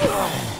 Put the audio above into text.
Ugh.